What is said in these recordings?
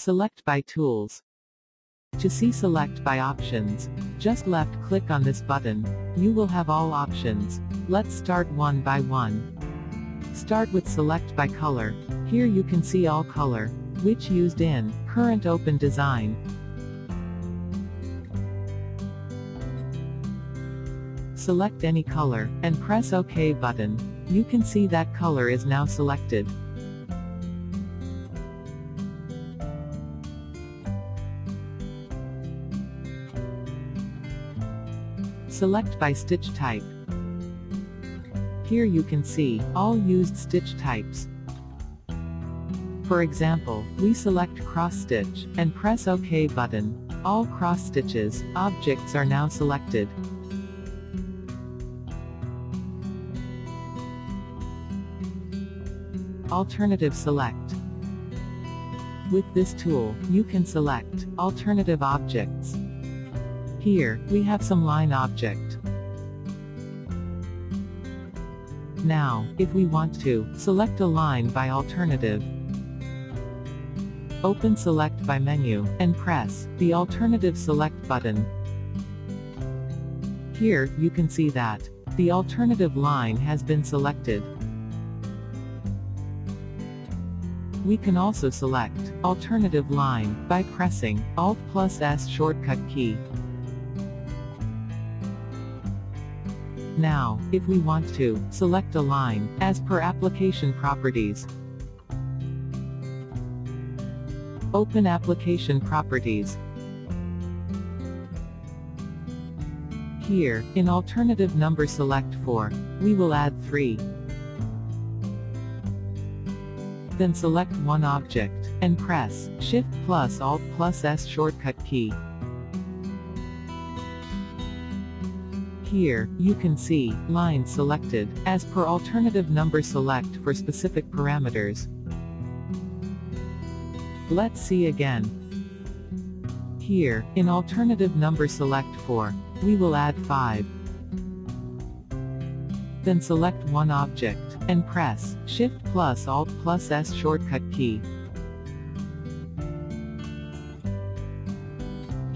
Select by Tools. To see Select by Options, just left-click on this button. You will have all options. Let's start one by one. Start with Select by Color. Here you can see all color, which used in current open design. Select any color, and press OK button. You can see that color is now selected. Select by stitch type. Here you can see all used stitch types. For example, we select cross stitch and press OK button. All cross stitches objects are now selected. Alternative Select. With this tool, you can select alternative objects. Here, we have some line object. Now, if we want to, select a line by alternative. Open Select by menu, and press the Alternative Select button. Here, you can see that the alternative line has been selected. We can also select alternative line by pressing Alt plus S shortcut key. Now, if we want to, select a line, as per application properties. Open application properties. Here, in alternative number select for, we will add 3. Then select one object, and press Shift plus Alt plus S shortcut key. Here, you can see, line selected, as per alternative number select for specific parameters. Let's see again. Here, in alternative number select for, we will add 5. Then select one object, and press Shift plus Alt plus S shortcut key.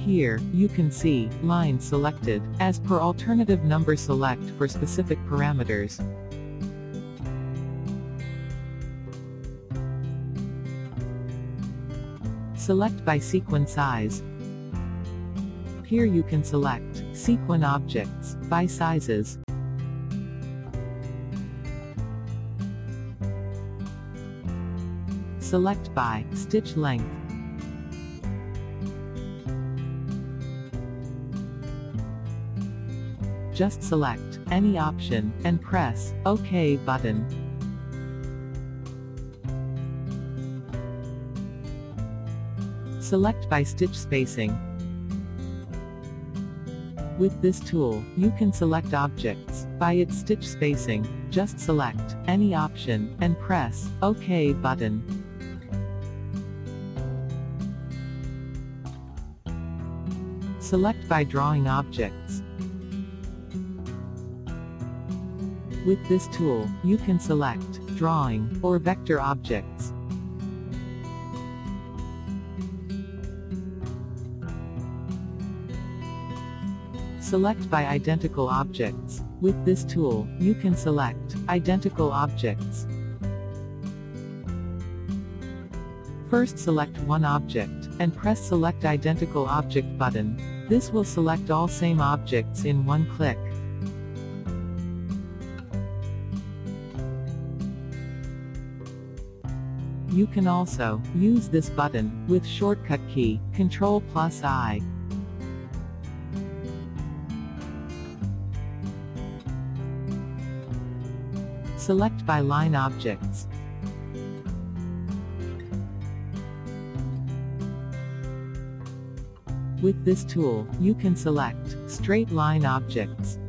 Here, you can see, line selected, as per alternative number select for specific parameters. Select by sequin size. Here you can select sequin objects by sizes. Select by stitch length. Just select any option and press OK button. Select by stitch spacing. With this tool, you can select objects by its stitch spacing. Just select any option and press OK button. Select by drawing objects. With this tool, you can select drawing or vector objects. Select by identical objects. With this tool, you can select identical objects. First select one object, and press Select Identical Object button. This will select all same objects in one click. You can also use this button with shortcut key, Ctrl plus I. Select by line objects. With this tool, you can select straight line objects.